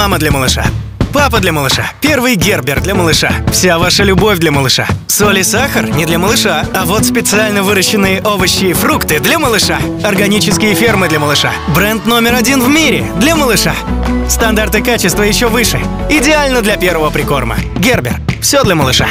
Мама для малыша. Папа для малыша. Первый гербер для малыша. Вся ваша любовь для малыша. Соль и сахар не для малыша. А вот специально выращенные овощи и фрукты для малыша. Органические фермы для малыша. Бренд номер один в мире для малыша. Стандарты качества еще выше. Идеально для первого прикорма. Гербер. Все для малыша.